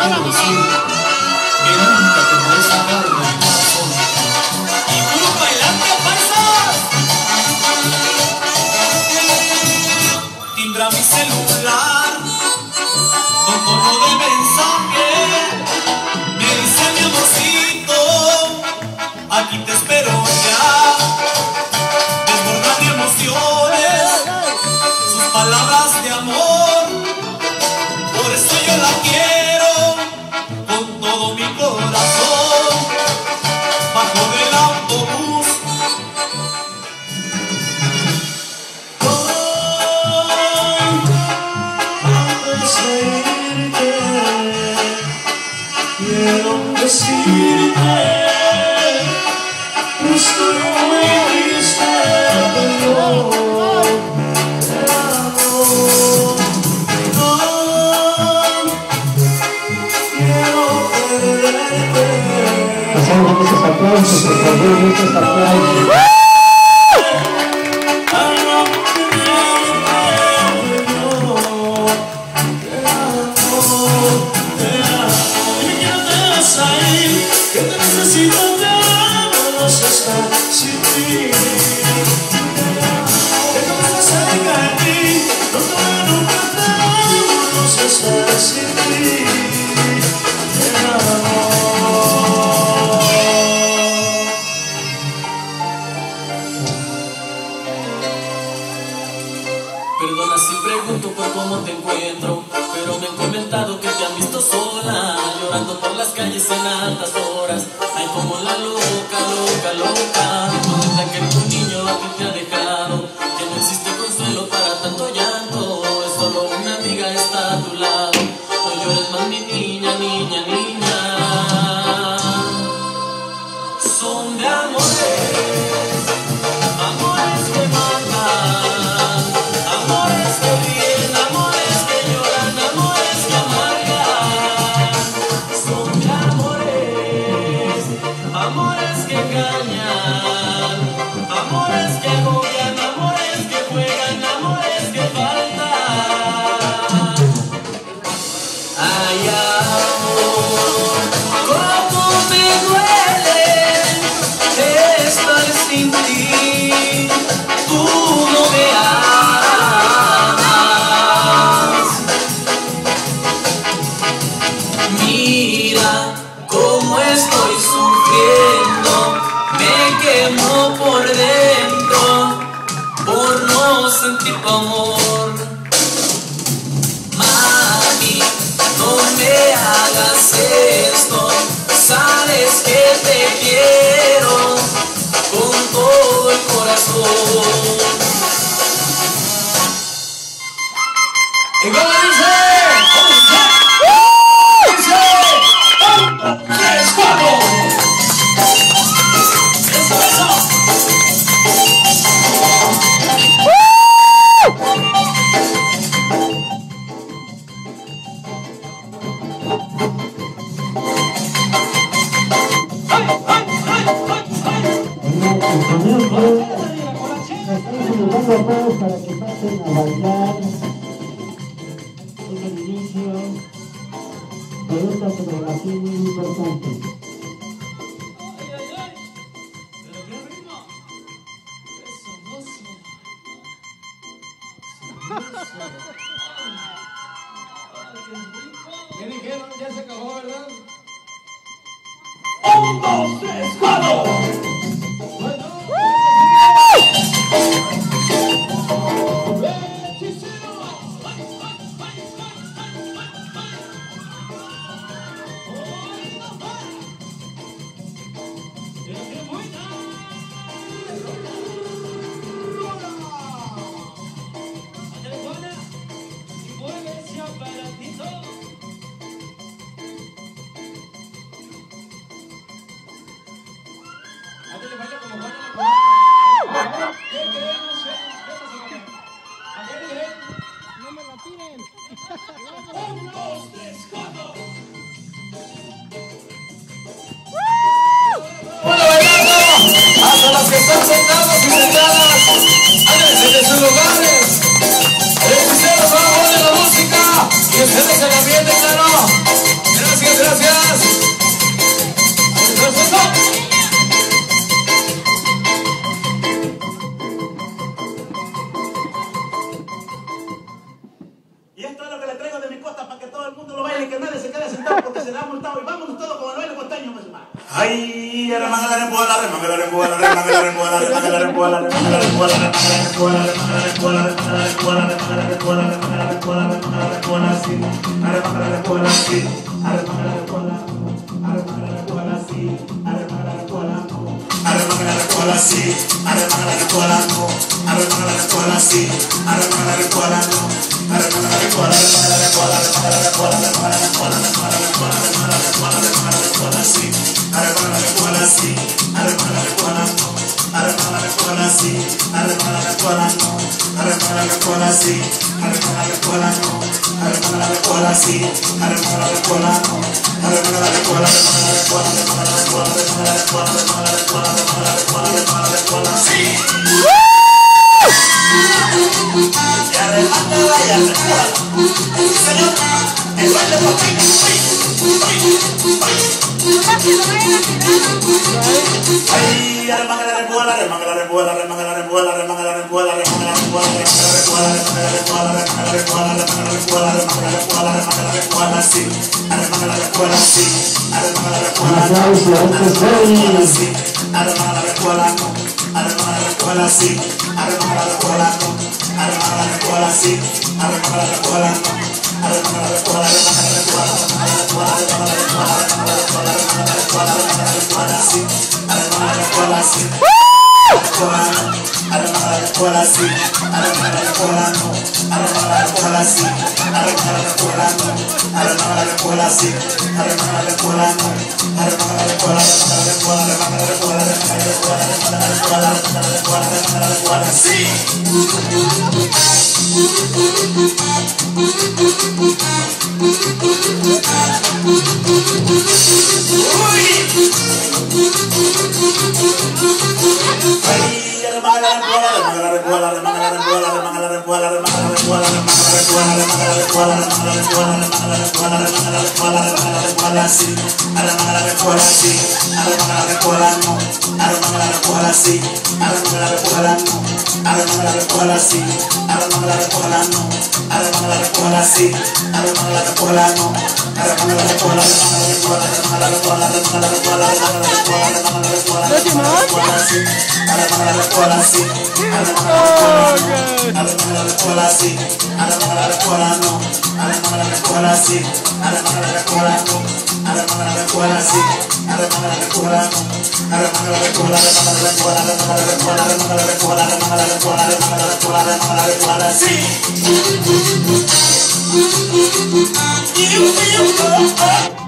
まだですね。non decidere Questo non è disturbano Passando con esses aplausos, por favor, muitos aplausos. time. en altas horas. Ay, como la loca, loca, loca. Cuenta que tu niño que te ha dejado. Que no existe consuelo para tanto llanto. Es solo una amiga está a tu lado. No llores más, mi niña, niña, niña. Son Sombra. sentir tu. Mami, no me hagas esto, sabes que te quiero con todo el corazón. conclusión de esta celebración muy importante. Dijeron? Ya se acabó, ¿verdad? ¡Un, dos, tres, cuatro! hasta los que están sentados y sentadas, háganse de sus lugares. El crucero bajo de la música y ustedes se claro. Gracias, gracias. Y esto es lo que le traigo de mi costa para que todo el mundo lo baile y que nadie se quede sentado porque será multado. Y vámonos todos con el baile costeño, mi hermano. ¡Ay! Remanga la rembola, remanga la rembola, remanga la rembola, remanga la rembola, remanga la rembola, remanga la rembola, remanga la rembola, remanga la rembola, remanga la rembola, remanga la rembola, remanga la rembola, sí. Remanga la rembola, sí. Remanga la rembola, remanga cola así, arremanga la cola no, arremanga la cola así, arremanga la cola no, arremanga la cola, arremanga la cola, arremanga la cola, arremanga la arremanga la cola, arremanga la arremanga la cola así, arremanga la cola así, arremanga la cola no, arremanga la cola así, arremanga la cola no, arremanga la cola así, arremanga la cola no, arremanga la arremanga Armada la escuela, sí. Armada la escuela, sí. Armada la escuela, no la rembola, remanga la rembola, remanga la rembola, remanga la rembola, remanga la rembola, remanga la rembola, remanga la rembola, remanga la rembola, sí. Arremanga la rembola, sí. Arremanga la rembola, Aplauso, arremanga esto la es rembola, muy- sí. Arremanga la rembola, no. Arremanga la rembola, sí. Arremanga la rembola, no. Arremanga la rembola, sí. Arremanga la rembola, no. Arremanga la rembola, remanga la I don't know like what I see. I don't know like what I don't know like what I. I don't know I don't know. I don't know. I don't know see. I don't know la rembola, remanga la rembola, remanga la rembola, remanga la rembola, remanga la rembola, remanga la rembola, remanga la rembola, sí. Remanga la sí. Remanga la rembola, no. Remanga la sí. Remanga la no. Remanga la. Remanga la. Remanga la sí. Remanga la no. Remanga la remanga la rembola, remanga la remanga la rembola, remanga la remanga la rembola, remanga la sí. Remanga la sí. Remanga la no. Remanga la sí. Remanga la. Remanga la sí. Remanga la. Remanga la. Remanga la la la sí. you will go